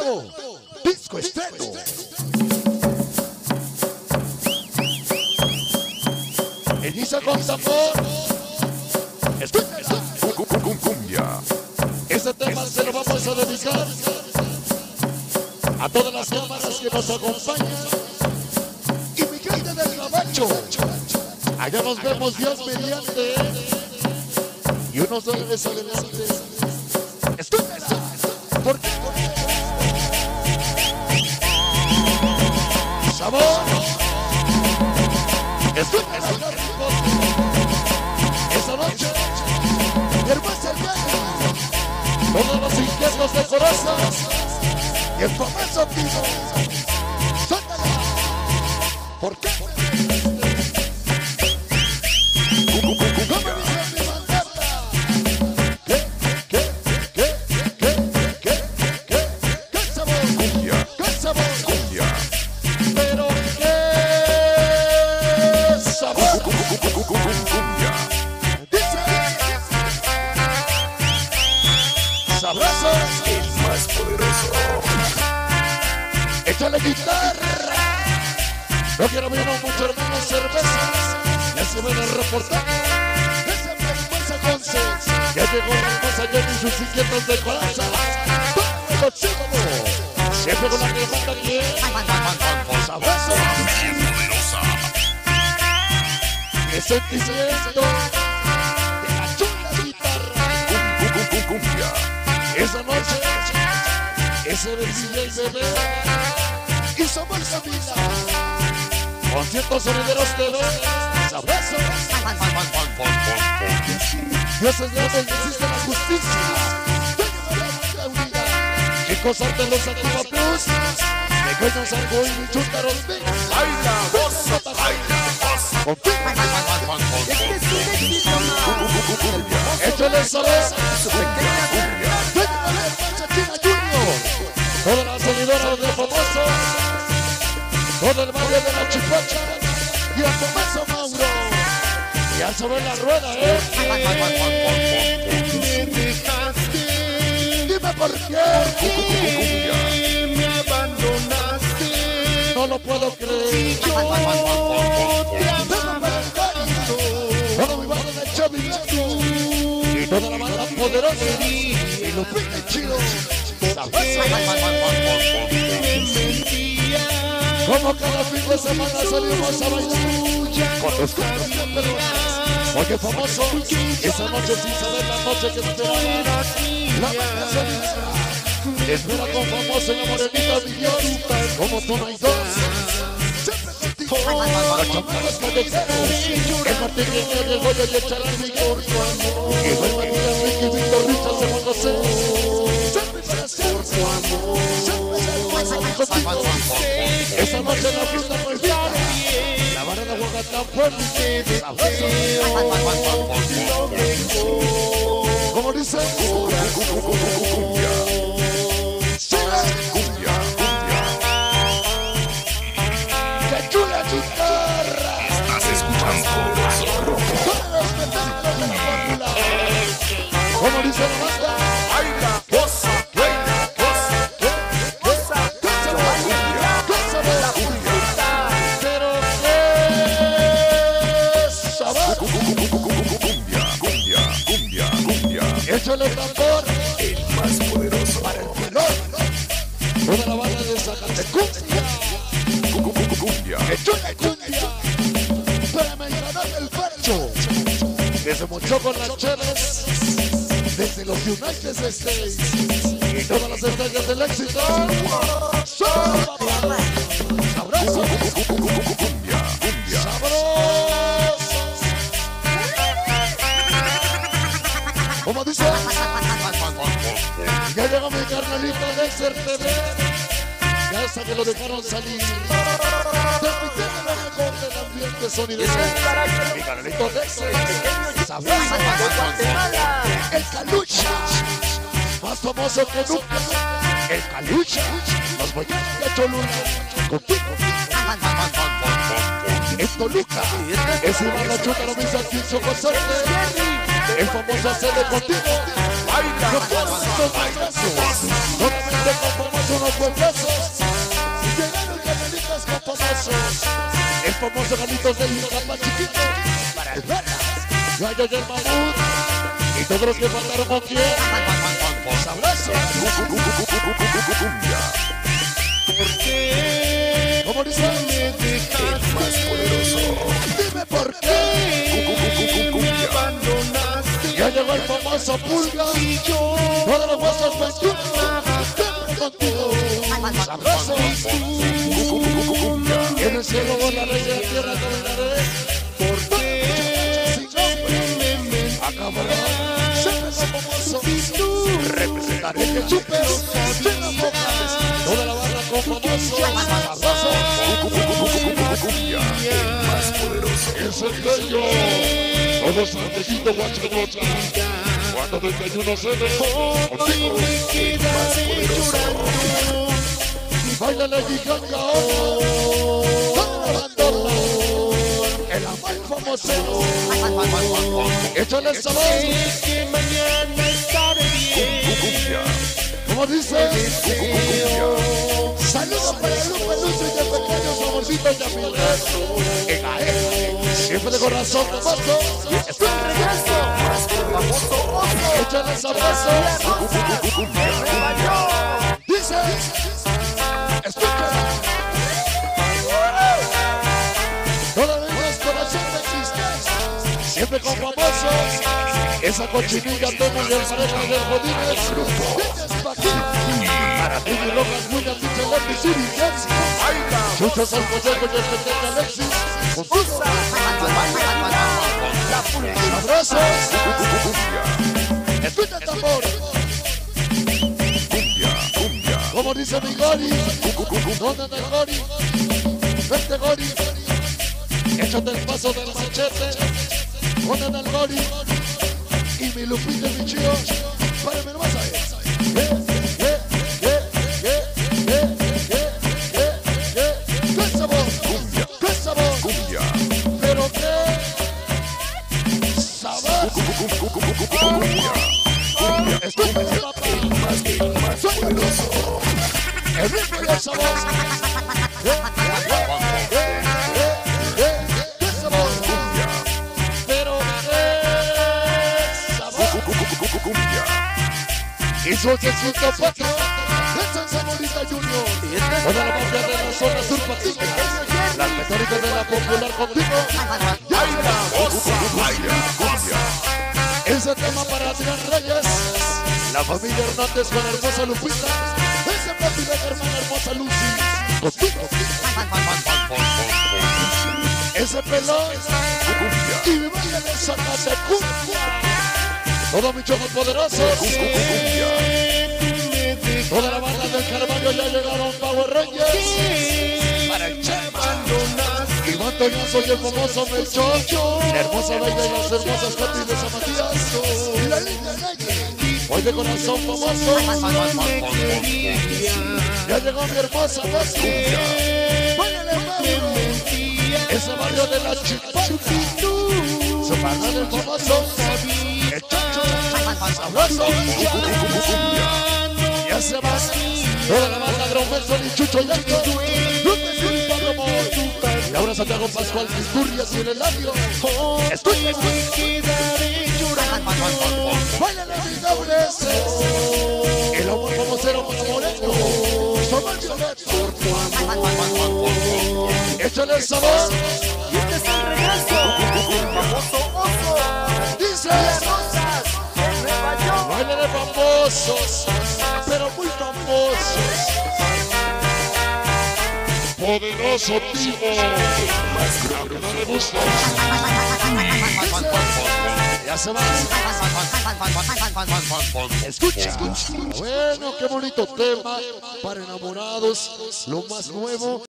nuevo disco estreno. Inicia con sabor. Escúchala. Cumbia. Este tema se lo vamos a dedicar a todas las cámaras que nos acompañan. Y mi gente del Gabacho. Allá nos vemos Dios mediante. Y unos dólares adelante. Escúchala. ¿Por qué? Escúchala. Esa noche. Hermosa hermana. Todos los inquietos de corazón. Y el famoso tiro. Suéltala. ¿Por qué? Échale guitarra. No quiero ver mucho hermano cervezas. Ya se ven el reportaje. Esa es la hermosa Conce. Ya llegó la hermosa Jenny y sus inquietos de coraza. Todo chido. Siempre con la que. Sabroso. Bien poderosa. El sentimiento ese vencilla y bebé hizo bolsa vida. Con ciertos sonideros de dos, sabroso. Dios es grande y existe la justicia. Chicos, los activa plus. Pequeños arco y chúntaros mix. Baila, goza, baila, goza. Échale sabor. Todo el barrio de la. Y famoso Mauro. Y al saber la rueda, ¿eh? Dime por qué. me abandonaste. No lo puedo creer. Yo te amaba tanto. Todo mi barrio de toda la banda poderosa. Y. Como cada fin de semana salimos a bailar con los peruanos. Oye, famoso, esa noche sin saber la noche que esperaba. La banda solista espera con famoso en la morenita millón. Como tú no hay dos. El Martín Guerrero, el Goyo y el Charamillo. Y el Matías, Ricky, Víctor, Richard, se van a hacer. Siempre será siempre. Siempre será contigo. Esa noche la es fiesta. La barra de. Como dice. Cumbia. Cumbia. Cumbia. Cumbia. Échale tambor. El más poderoso. Toda la banda de Zacatecumbia. Cumbia. ¡Qué chula cumbia! Para mencionar el parcho. Que se mochó con las chelas. Desde los United States. Y todas las estrellas del éxito. ¡Son! Carnalito de TV. Ya hasta que lo dejaron salir. Transmitiendo lo mejor del ambiente sonidero. Mi carnalito de ser Sabroso. El Calucha. Más famoso que nunca. El Calucha. Los boyanos de Cholula. Contigo. En Toluca. Es La Chuta, lo mismo aquí en. El famoso sede contigo. Baila, Los cuatro brazos. Solamente con. El famoso Galitos de Iztapa chiquito. Para el Gallo y el mamut. Y todos los que faltaron con quién. ¿Cómo dice? El más poderoso. Dime por qué. Llegó el famoso Pulga. Todos los huesos 21. Siempre contigo. Los abrazos. Cumbia. En el cielo la ley de la tierra caminaré. Por ti. Sin nombre. Acabará. Famoso. Representaré que las. Toda la barra con. El más poderoso. Es el bello. Todos antecito guachagocha. Cuando 31 se ve. El más poderoso. Baila la giganga. El amor famosero. Échale el sabor. Cumbia. Como dice. Cumbia. Saludos para Lupe Lucho y amorcitos de Amilet. Siempre de corazón famoso. Échale el sabroso. Dice. Escucha. Es. Siempre con famosos. Esa cochinilla toma y el de aquí. Para ti mi locas muy anticha la misericordia. Chuchos al pollejo y el pequeño Alexis. El tambor. Cumbia. Cumbia. Como dice mi Gori. ¿Dónde el Gori? Vente Gori. Échate el paso del machete. ¿Dónde el Gori? Y mi Lupita y mi Chío. Párame nomás ahí. Pato de San Samuelita Junior. Toda la mafia de la zona sur. Las metóricas de la popular contigo. Ese tema para Adrián Reyes. La familia Hernández con hermosa Lupita. Ese papi de hermana hermosa Lucy. Contigo. Ese pelón. Y mi baile de Santa de Cumbia. Todos mis chocos poderosos. Toda la banda del Carvalho ya llegaron Power Rangers. Para el Chema. Iván Toñazo y el famoso Melchor. La hermosa Bella y las hermosas Katy de San Matías. Y la linda. Hoy de corazón famoso. Ya llegó mi hermosa. Báilale, mami. Ese barrio de la chica. Su padre del famoso. El Chacho. Abrazo. Ya se va. Toda la banda Gran Benson y Chucho Yanko. Ahora Santiago Pascual Disturrias y el Eladio. Escucha, Báilale mi doble S. El amor como cero para Moreno. Somos violetos. Échale el sabor. Dice. Báilale famosos. Pero muy famosos. Poderoso. Aunque no le gusta. Ya se va. Escucha. Bueno, qué bonito tema para enamorados. Lo más nuevo.